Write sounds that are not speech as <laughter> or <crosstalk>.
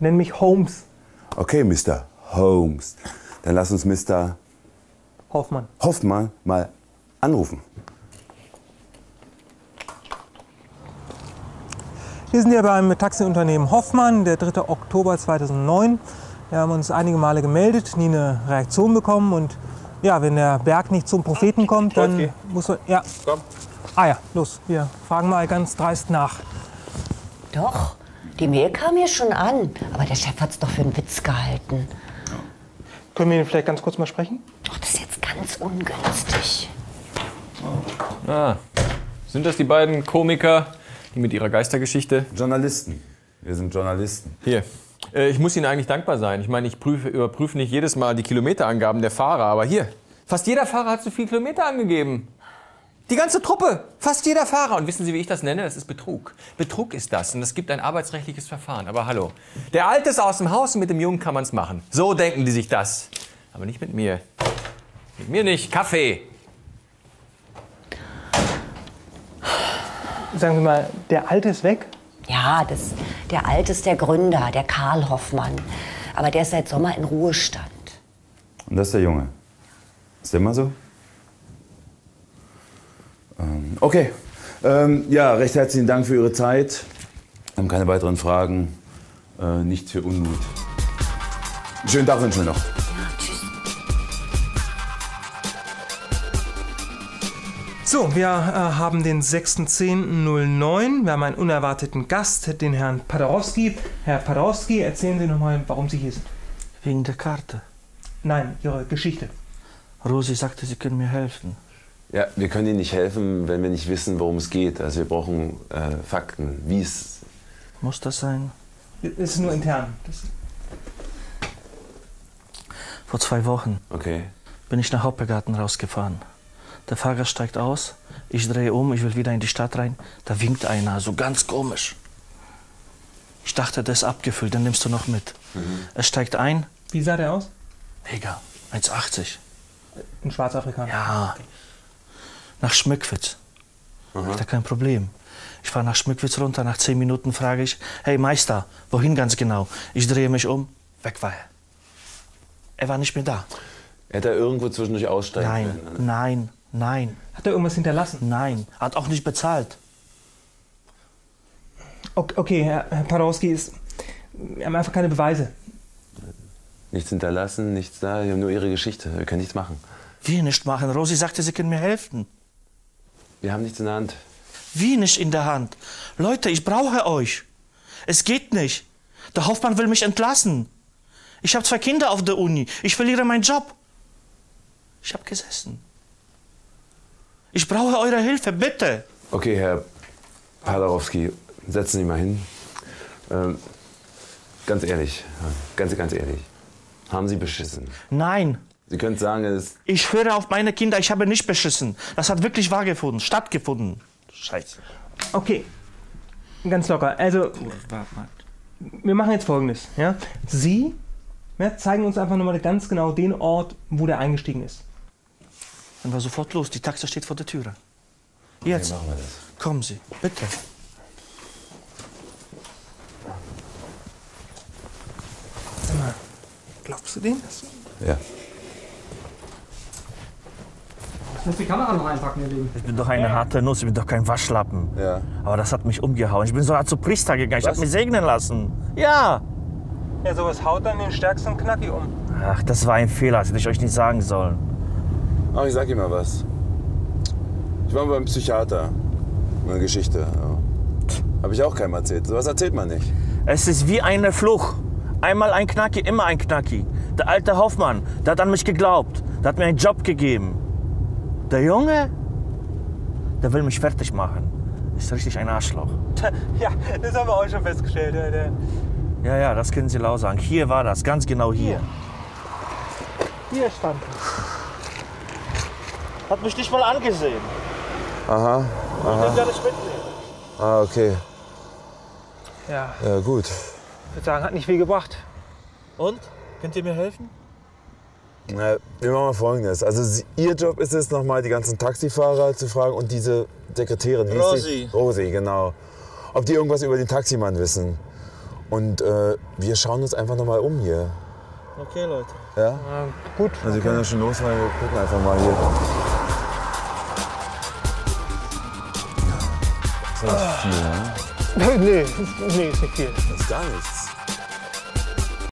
Nenn mich Holmes Okay, Mr. Holmes. Dann lass uns Mr. Hoffmann. Hoffmann mal anrufen. Wir sind hier beim Taxiunternehmen Hoffmann, der 3. Oktober 2009. Wir haben uns einige Male gemeldet, nie eine Reaktion bekommen. Und ja, wenn der Berg nicht zum Propheten kommt, dann Wolfki. muss er. Ja. Komm. Ah ja, los, wir fragen mal ganz dreist nach. Doch, die Mail kam hier schon an. Aber der Chef hat's doch für einen Witz gehalten. Können wir ihn vielleicht ganz kurz mal sprechen? Doch, das ist jetzt ganz ungünstig. Ah, sind das die beiden Komiker, die mit ihrer Geistergeschichte? Journalisten. Wir sind Journalisten. Hier. Äh, ich muss Ihnen eigentlich dankbar sein. Ich meine, ich prüfe, überprüfe nicht jedes Mal die Kilometerangaben der Fahrer, aber hier. Fast jeder Fahrer hat so viele Kilometer angegeben. Die ganze Truppe, fast jeder Fahrer. Und wissen Sie, wie ich das nenne? Das ist Betrug. Betrug ist das und es gibt ein arbeitsrechtliches Verfahren. Aber hallo, der Alte ist aus dem Haus und mit dem Jungen kann man es machen. So denken die sich das. Aber nicht mit mir. Mit mir nicht. Kaffee. Sagen Sie mal, der Alte ist weg? Ja, das, der Alte ist der Gründer, der Karl Hoffmann. Aber der ist seit Sommer in Ruhestand. Und das ist der Junge. Ist der immer so? Okay. Ähm, ja, recht herzlichen Dank für Ihre Zeit. Wir haben keine weiteren Fragen. Äh, nichts für Unmut. Schönen Tag wünschen wir noch. So, wir äh, haben den 6.10.09. Wir haben einen unerwarteten Gast, den Herrn Paderowski. Herr Paderowski, erzählen Sie nochmal, warum Sie hier sind. Wegen der Karte. Nein, Ihre Geschichte. Rosi sagte, Sie können mir helfen. Ja, wir können Ihnen nicht helfen, wenn wir nicht wissen, worum es geht. Also wir brauchen äh, Fakten, wie es. Muss das sein? Es ist nur intern. Das, Vor zwei Wochen Okay. bin ich nach Hoppegarten rausgefahren. Der Fahrer steigt aus, ich drehe um, ich will wieder in die Stadt rein. Da winkt einer, so ganz komisch. Ich dachte, der ist abgefüllt, den nimmst du noch mit. Er steigt ein, wie sah der aus? mega, 1,80. Ein Schwarzafrikaner. Ja. Nach Schmückwitz. Hab da kein Problem. Ich fahre nach Schmückwitz runter, nach zehn Minuten frage ich, hey Meister, wohin ganz genau? Ich drehe mich um, weg war er. Er war nicht mehr da. Er hätte irgendwo zwischendurch aussteigen Nein, können. nein, nein, Hat er irgendwas hinterlassen? nein. Hat auch nicht bezahlt. Okay, okay Herr, Herr Paderowski, ist, wir haben einfach keine Beweise. Nichts hinterlassen, nichts da. Wir haben nur Ihre Geschichte. Wir können nichts machen. Wie nicht machen? Rosi sagte, sie können mir helfen. Wir haben nichts in der Hand. Wie nicht in der Hand? Leute, ich brauche euch. Es geht nicht. Der Hoffmann will mich entlassen. Ich habe zwei Kinder auf der Uni. Ich verliere meinen Job. Ich habe gesessen. Ich brauche eure Hilfe, bitte. Okay, Herr Paderowski, setzen Sie mal hin. Ähm, ganz ehrlich, ganz, ganz ehrlich. Haben Sie beschissen? Nein, Sie können sagen, es ich höre auf meine Kinder. Ich habe nicht beschissen. Das hat wirklich wahr gefunden, stattgefunden. Scheiße. Okay, ganz locker. Also, wir machen jetzt folgendes. Ja? Sie ja, zeigen uns einfach nochmal ganz genau den Ort, wo der eingestiegen ist. Dann war sofort los. Die Taxe steht vor der Türe. Jetzt. machen wir das. Kommen Sie, bitte. Glaubst du den? Ja. Ich muss die Kamera noch einpacken, ihr Lieben. Ich bin doch eine harte Nuss, ich bin doch kein Waschlappen. Ja. Aber das hat mich umgehauen. Ich bin sogar zu Priester gegangen. Ich habe mich segnen lassen. Ja. Ja, sowas haut dann den stärksten Knacki um. Ach, das war ein Fehler, das hätte ich euch nicht sagen sollen. Aber ich sag Ihnen mal was. Ich war beim Psychiater. Eine Geschichte. Habe ich auch keinem erzählt. Sowas erzählt man nicht. Es ist wie eine Flucht. Einmal ein Knacki, immer ein Knacki. Der alte Hoffmann, der hat an mich geglaubt. Der hat mir einen Job gegeben. Der Junge, der will mich fertig machen. Ist richtig ein Arschloch. <laughs> Ja, das haben wir auch schon festgestellt. Der, Ja, ja, das können Sie laut sagen. Hier war das, ganz genau hier. hier stand Hat mich nicht mal angesehen. Aha. Ich gar nicht mitnehmen. Ah, okay. Ja, Ja, gut. ich würde sagen, hat nicht viel gebracht. Und? Könnt ihr mir helfen? Na, wir machen mal Folgendes. Also Sie, Ihr Job ist es, nochmal die ganzen Taxifahrer zu fragen und diese Sekretärin. wie ist Rosi. Die? Rosi, genau. Ob die irgendwas über den Taximann wissen. Und äh, wir schauen uns einfach nochmal um hier. Okay, Leute. Ja? Gut. Also wir können ja schon los, weil wir gucken einfach mal hier. <laughs> Das ist nicht viel, ne? nee, nee, ist nicht viel. Das ist gar nichts.